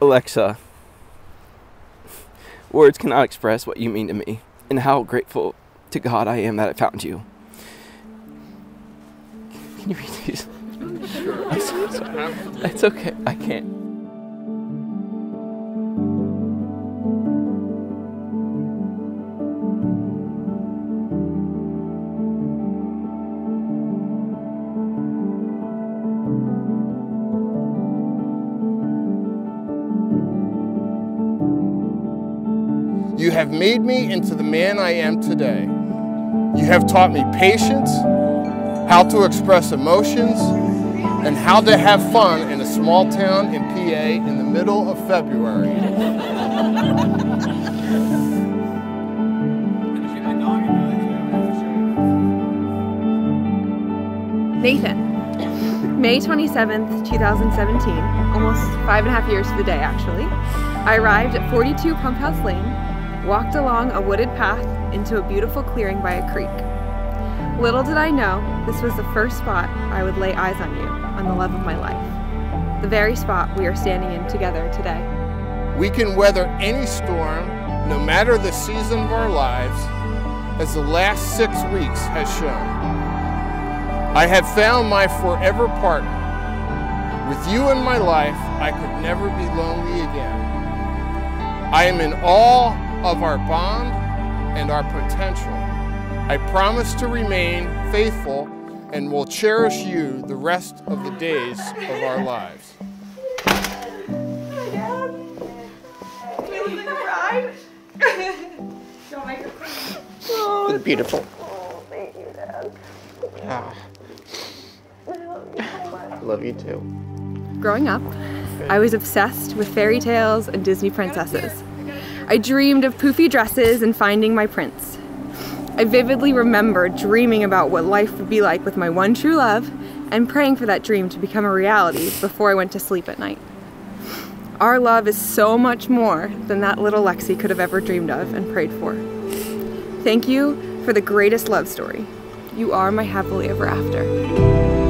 Alexa, words cannot express what you mean to me and how grateful to God I am that I found you. Can you read these? Sure. I'm so sorry. It's okay. I can't. You have made me into the man I am today. You have taught me patience, how to express emotions, and how to have fun in a small town in PA in the middle of February. Nathan, May 27th, 2017, almost five and a half years to the day actually, I arrived at 42 Pump House Lane, walked along a wooded path into a beautiful clearing by a creek. Little did I know this was the first spot I would lay eyes on you, on the love of my life. The very spot we are standing in together today. We can weather any storm, no matter the season of our lives, as the last six weeks has shown. I have found my forever partner. With you in my life, I could never be lonely again. I am in awe of our bond and our potential. I promise to remain faithful and will cherish you the rest of the days of our lives. It's beautiful. I love you too. Growing up, I was obsessed with fairy tales and Disney princesses. I dreamed of poofy dresses and finding my prince. I vividly remember dreaming about what life would be like with my one true love and praying for that dream to become a reality before I went to sleep at night. Our love is so much more than that little Lexi could have ever dreamed of and prayed for. Thank you for the greatest love story. You are my happily ever after.